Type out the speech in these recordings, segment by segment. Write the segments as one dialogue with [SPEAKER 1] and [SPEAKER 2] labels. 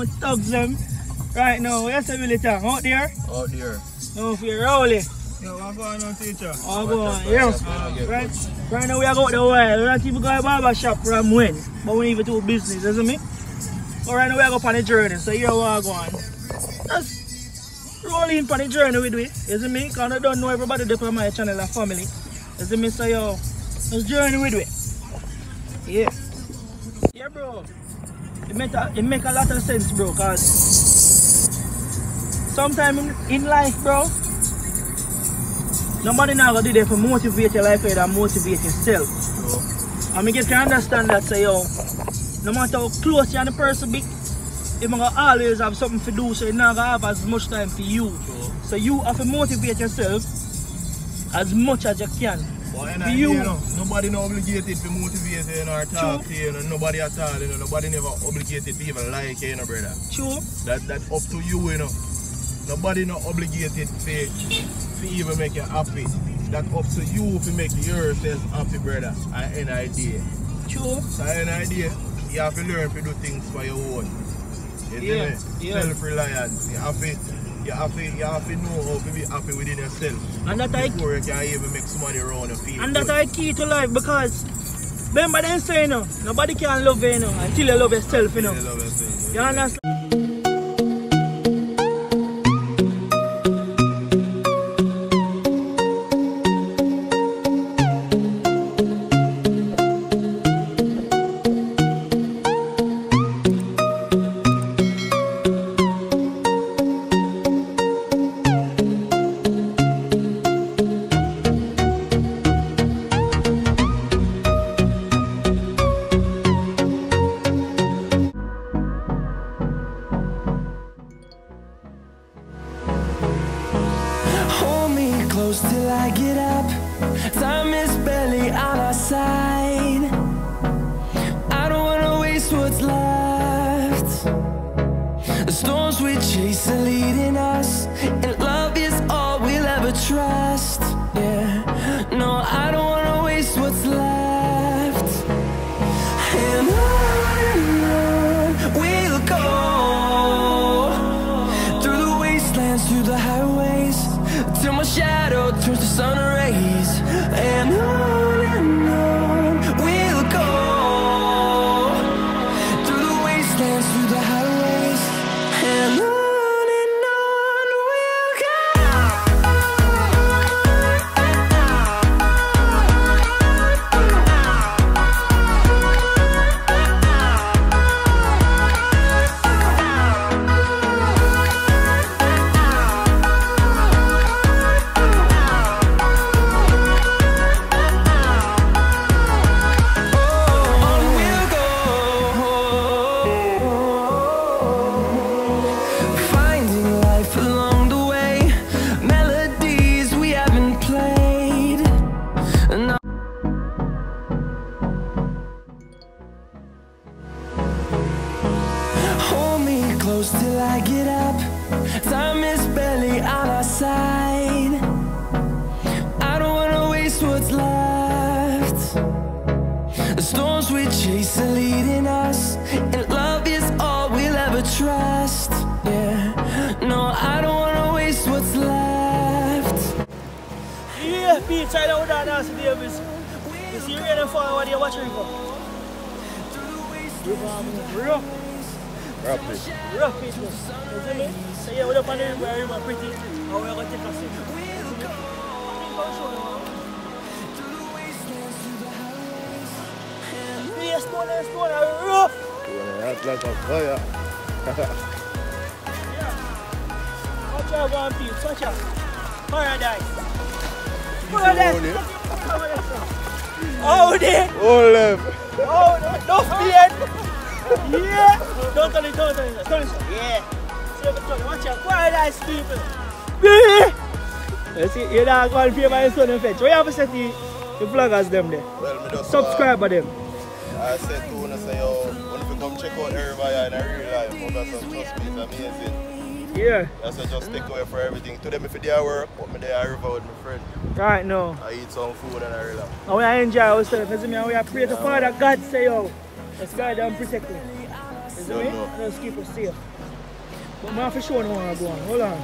[SPEAKER 1] my thugs them. Right now, where's the militant? Out there?
[SPEAKER 2] Out there.
[SPEAKER 1] No fear, Rowley.
[SPEAKER 3] Yo, what's going on, teacher?
[SPEAKER 1] Go on,
[SPEAKER 2] Watch
[SPEAKER 1] yeah.
[SPEAKER 2] out, watch out,
[SPEAKER 1] Right, right now we are going the while. We're not even going to barber shop from when, but we even do business, isn't me? But right now we are going on the journey, so here we are going. Just rolling on the journey with me, isn't me? Because I don't know everybody there on my channel and family. Isn't me? So yo, let's journey with me. Yeah. Yeah, bro. It make a, it make a lot of sense, bro, because sometimes in, in life, bro, Nobody now gonna do that for motivate your life and motivate yourself.
[SPEAKER 2] True.
[SPEAKER 1] I mean, you can understand that, say, yo, no matter how close you and the person be, you're gonna always have something to do, so you're not gonna have as much time for you.
[SPEAKER 2] True.
[SPEAKER 1] So you have to motivate yourself as much as you can.
[SPEAKER 3] But
[SPEAKER 1] For you.
[SPEAKER 3] you know, nobody no obligated to motivate you, know, or talk to you, know, nobody at all, you know, nobody never obligated to even like you, know, brother.
[SPEAKER 1] True?
[SPEAKER 3] That that up to you, you know. Nobody not obligated to, to even make you happy. That up to you to make yourself happy, brother. I any idea.
[SPEAKER 1] True?
[SPEAKER 3] So any idea, you have to learn to do things for your own. You
[SPEAKER 1] Yeah, yeah.
[SPEAKER 3] Self-reliance. You have to you have to you have to know how to be happy within yourself.
[SPEAKER 1] And that I
[SPEAKER 3] you can even make somebody around you feel
[SPEAKER 1] and
[SPEAKER 3] good.
[SPEAKER 1] that I key to life because remember them say you know, nobody can love you, you know, until you love yourself, you know.
[SPEAKER 3] You love yourself.
[SPEAKER 1] You understand?
[SPEAKER 4] Close till I get up. Time is barely on our side. I don't wanna waste what's left. The storms we chase are leading us, and love is all we'll ever trust. Yeah, no, I don't wanna waste what's left. Yeah,
[SPEAKER 1] Pete, I know that Nancy Davis. See rain and fall, what you watching for? You um, rough,
[SPEAKER 2] Rapid.
[SPEAKER 1] rough it. You see me? So yeah, we're up on the river, river pretty. And we're gonna take a sip. You see me? I think I'll you. Yeah, stone and stone are rough.
[SPEAKER 2] That's like a fire.
[SPEAKER 1] Yeah. Watch out, one Pete, watch out. Paradise. Paradise. Oh.
[SPEAKER 2] Oh, left.
[SPEAKER 1] Oh, no, no beard. Yeah. It, don't tell it. Turn it. Yeah. See if it's turn. Watch out. Paradise people. You see, you're not going to pay my son and fetch. What you have to say to the the vloggers them there?
[SPEAKER 2] Well, me just
[SPEAKER 1] Subscribe to them.
[SPEAKER 2] Uh, I said to one, I say, yo, when you come check out everybody in a real life, oh, that's some trust me, it's amazing.
[SPEAKER 1] Yeah.
[SPEAKER 2] I said, just take away for everything. To them, if they are work, but me there at river with my friend.
[SPEAKER 1] Right now.
[SPEAKER 2] I eat some food and I relax.
[SPEAKER 1] And we enjoy ourselves. You see me? And we are pray to Father God say, yo, let's guide and protect me. See See me?
[SPEAKER 2] know.
[SPEAKER 1] Let's keep us safe. But man, for sure, no one go on. Hold on.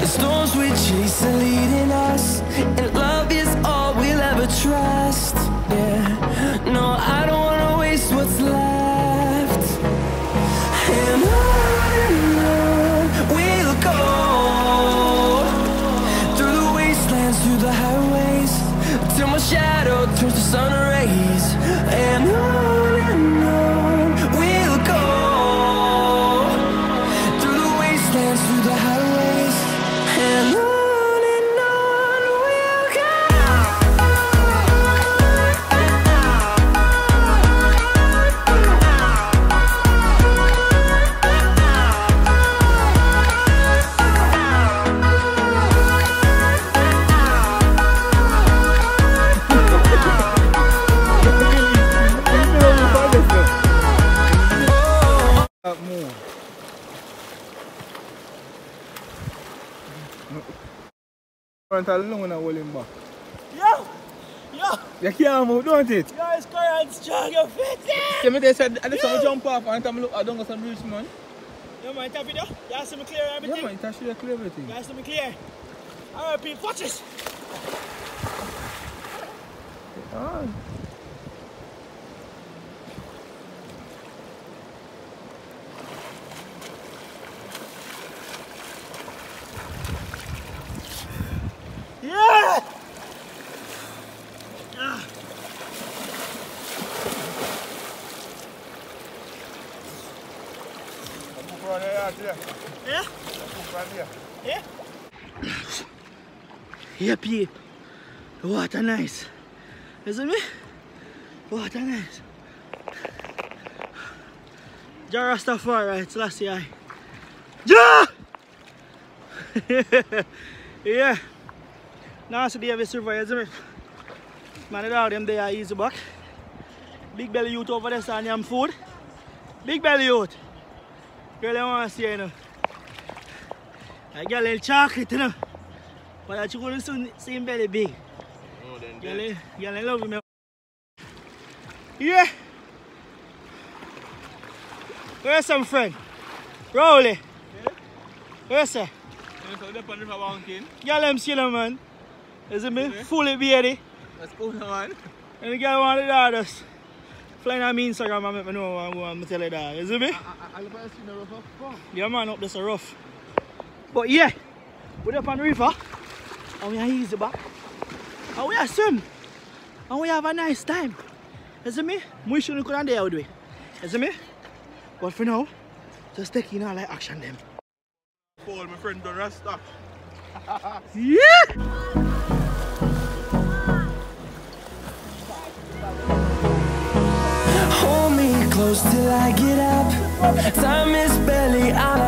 [SPEAKER 4] The storms we chase are leading us, and love is all we'll ever trust. Yeah, no, I don't wanna waste what's left. And on we'll go through the wastelands, through the highways, till my shadow turns to sun
[SPEAKER 3] Front along when I hold him back.
[SPEAKER 1] Yo! Yo!
[SPEAKER 3] You can't move, don't it?
[SPEAKER 1] Guys, current strong, you fit it!
[SPEAKER 3] See me they said, I just want to jump off and time look, I don't go some bridge, man.
[SPEAKER 1] You mind tap it up? You see me clear
[SPEAKER 3] Yeah, man, should clear everything.
[SPEAKER 1] You see me clear? Alright, Pete, watch this!
[SPEAKER 3] Ah.
[SPEAKER 1] Yeah! Ah.
[SPEAKER 2] Move around here, yeah, yeah.
[SPEAKER 1] Yeah?
[SPEAKER 2] Move around here.
[SPEAKER 1] Yeah? Yeah, Pete. The water nice. You see me? Water nice. Jah Rastafari, it's last year. Jah! yeah. Now so David survive, see me? Man, the dog them there easy back. Big belly youth over there standing yam food. Big belly youth. Girl, I want to see you, you know. I get a little chocolate, you know. But I just want to see him belly big.
[SPEAKER 2] Oh, then
[SPEAKER 1] Girl,
[SPEAKER 2] dead.
[SPEAKER 1] I- girl, I love him. Yeah. Where's some friend? Rowley. Where's that?
[SPEAKER 3] So the pan river walking.
[SPEAKER 1] Girl, I'm seeing him, man. Is it me?
[SPEAKER 3] Okay.
[SPEAKER 1] Fully bearded.
[SPEAKER 3] That's cool, man.
[SPEAKER 1] And the girl want the daughters. Flying on me Instagram and make me know what I'm going to tell the dog. Is it me?
[SPEAKER 3] I'll see the river.
[SPEAKER 1] Yeah, man, up there so rough. But yeah, we're up on the river and we are easy back. And we are swim. And we have a nice time. You see me? We shouldn't go down there with we. You see me? But for now, just take in all like action them.
[SPEAKER 3] Paul, my friend, done Rasta.
[SPEAKER 1] Yeah!
[SPEAKER 4] Hold me close till I get up. Time is barely on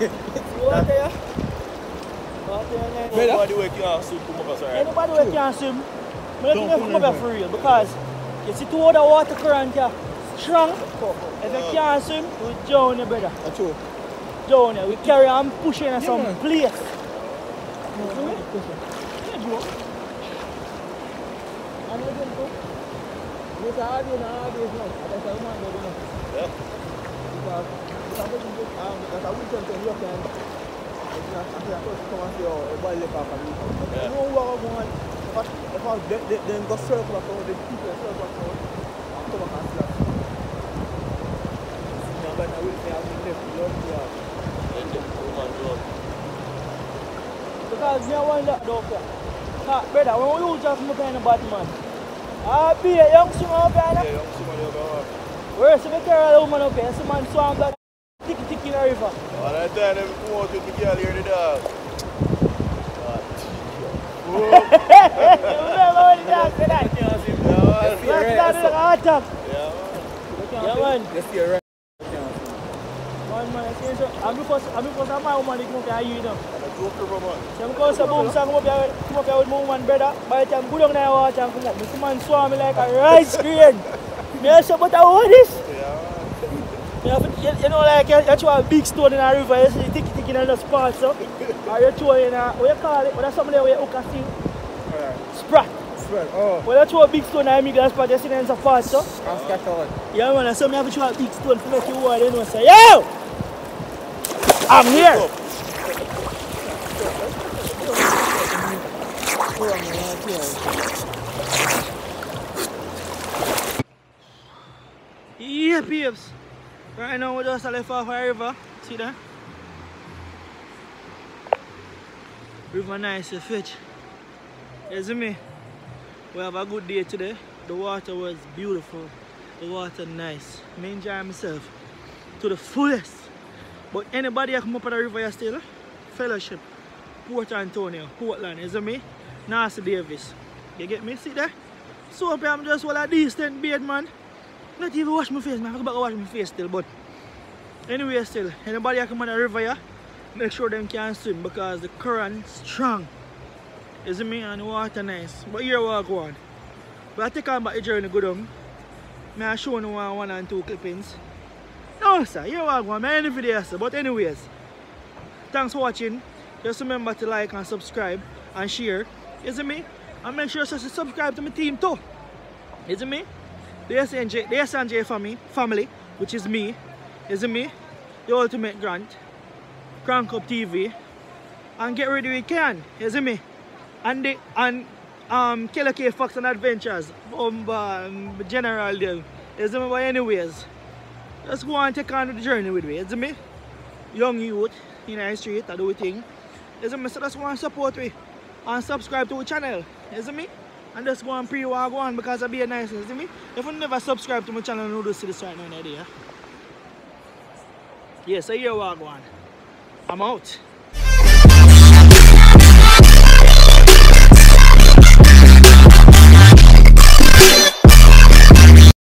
[SPEAKER 1] Water. Water
[SPEAKER 3] wake you up, soup come up.
[SPEAKER 1] Anybody who can swim, I don't think for real because you see two other water current here strong. If you can't swim, we drown you brother.
[SPEAKER 3] That's true.
[SPEAKER 1] Drown you. We carry on pushing in some
[SPEAKER 3] man.
[SPEAKER 1] place. You see me? Yeah, Joe. And you can go. Yes, I have you now, I have you now. That's how man go now.
[SPEAKER 3] Yeah.
[SPEAKER 1] Because because you. Ah, when just the be young. Where's the a woman here? Some ticky ticky in the river.
[SPEAKER 3] All that time, them come out with the girl here, the dog.
[SPEAKER 1] You remember when the dog said that?
[SPEAKER 3] yeah, man.
[SPEAKER 1] Last time they got attack.
[SPEAKER 3] Yeah, man.
[SPEAKER 1] Yeah, man.
[SPEAKER 5] Let's see a right.
[SPEAKER 1] Man, man, I say so. I'm because I'm because I'm my woman. They come up here, you know.
[SPEAKER 3] And a joker from man.
[SPEAKER 1] So I'm because a boom song come up here, come up here with my woman, brother. By the time good on the water and come up, me see man swam me like a rice grain. Me I say, but I want this.
[SPEAKER 3] Yeah, man.
[SPEAKER 1] You, know, you, you know, like you, you throw a big stone in a river, you see ticky ticky in the spot, so. Or you throw in a, what you call it? But that's something there where you hook a thing. Sprat.
[SPEAKER 5] Spread. Oh,
[SPEAKER 1] Well, you throw a big stone in a middle spot, you see in the spot, so.
[SPEAKER 5] I'm sketch on.
[SPEAKER 1] Yeah, man, so me have to throw a big stone to make you wide, you know, say, yo! I'm here! Yeah, peeps. Right now, we're just left off a river. See that? River nice to fish. You see me? We have a good day today. The water was beautiful. The water nice. Me enjoy myself to the fullest. But anybody that come up on the river you still, fellowship, Port Antonio, Portland, you see me? Nasty Davis. You get me? See there? So I'm just well a decent beard man. Not even wash my face, man. I go and wash my face still, but anyway still, anybody come on the river here, make sure them can swim because the current strong. You see me? And the water nice. But here we are going. But I take on back the journey go down. May I show you one, one and two clippings. No sir, here we are going. May end video sir. But anyways, thanks for watching. Just remember to like and subscribe and share. You see me? And make sure you subscribe to my team too. You see me? The S&J, the S&J family, family, which is me. Is me? The Ultimate Grant. Crank Up TV. And get ready we can. Is me? and the and um Killer K Fox and Adventures um, um General them. Is but anyways. Let's go and take on the journey with me, is me? Young youth in the street, I do a thing. See me? So go and support me and subscribe to the channel, Is me? And just go and pre walk on because I be a nice, you see me? If you never subscribe to my channel, you do see this right now in the. Yeah, so here walk on. I'm out.